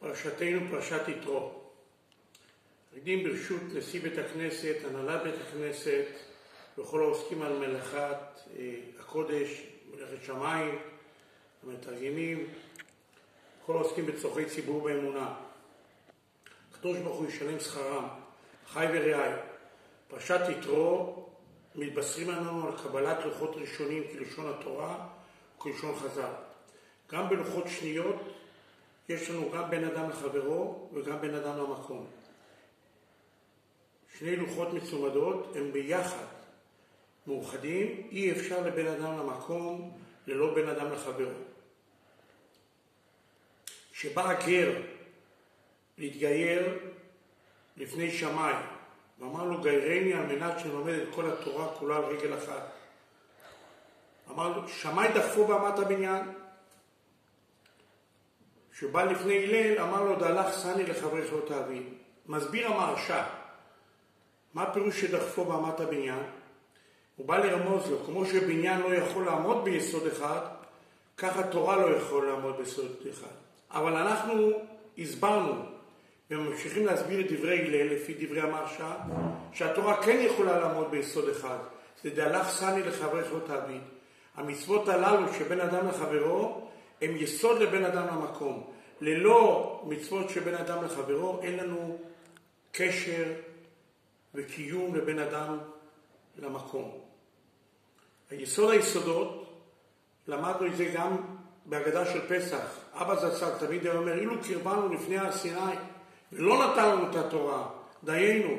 פרשתנו פרשת יתרו. נקדים ברשות נשיא בית הכנסת, הנהלת בית הכנסת וכל העוסקים על מלאכת אה, הקודש, מלאכת שמיים, המתרגמים, כל העוסקים בצורכי ציבור באמונה. הקדוש ברוך הוא ישלם שכרם, חי ורעי. פרשת יתרו מתבשרים לנו על קבלת לוחות ראשונים כלשון התורה וכלשון חז"ל. גם בלוחות שניות יש לנו גם בין אדם לחברו וגם בין אדם למקום. שני לוחות מצומדות הם ביחד מאוחדים, אי אפשר לבין אדם למקום ללא בין אדם לחברו. כשבא הגר להתגייר לפני שמאי ואמר לו גיירני על מנת שנלמד את כל התורה כולה על רגל אחת. אמר לו, שמאי דחפו באמת הבניין. כשבא לפני הלל, אמר לו, דהלך סני לחברך לא תאבין. מסביר המרשה, מה הפירוש שדחפו באמת הבניין? הוא בא לרמוז לו, כמו שבניין לא יכול לעמוד ביסוד אחד, ככה תורה לא יכול לעמוד ביסוד אחד. אבל אנחנו הסברנו וממשיכים להסביר את דברי הלל לפי דברי המרשה, שהתורה כן יכולה לעמוד ביסוד אחד. זה דהלך סני לחברך לא תעביד. המצוות הללו שבין אדם לחברו הם יסוד לבין אדם למקום. ללא מצוות שבין אדם לחברו אין לנו קשר וקיום לבין אדם למקום. היסוד היסודות, למדנו את זה גם בהגדה של פסח. אבא זצ"ל תמיד היה אומר, אילו קרבנו לפני הר סיני ולא נתן לנו את התורה, דיינו,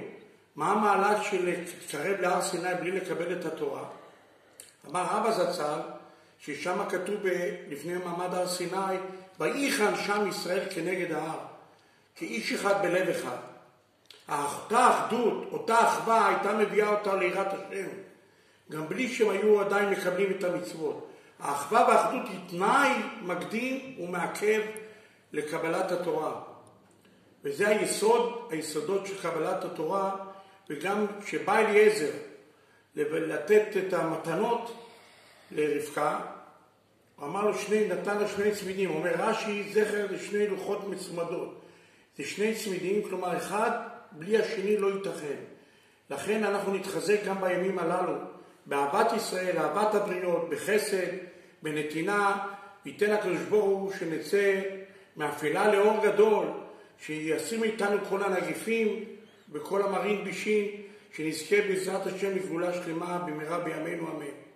מה המעלה של להתקרב להר סיני בלי לקבל את התורה? אמר אבא זצ"ל, ששם כתוב לפני מעמד הר סיני, ויחן שם ישראל כנגד ההר, כאיש אחד בלב אחד. אותה אחדות, אותה אחווה, הייתה מביאה אותה ליראת השם, גם בלי שהם היו עדיין מקבלים את המצוות. האחווה והאחדות היא תנאי מקדים ומעכב לקבלת התורה. וזה היסוד, היסודות של קבלת התורה, וגם כשבא אליעזר לתת את המתנות לרבקה, הוא אמר לו שני, נתן לו שני צמידים, אומר רש"י זכר לשני לוחות מצומדות. זה שני צמידים, כלומר אחד בלי השני לא ייתכן. לכן אנחנו נתחזק גם בימים הללו, באהבת ישראל, אהבת הבריות, בחסד, בנתינה, וייתן הקדוש ברוך הוא שנצא מאפלה לאור גדול, שישים איתנו כל הנגיפים וכל המרעין בישין, שנזכה בעזרת השם לגבולה שלמה במהרה בימינו אמן.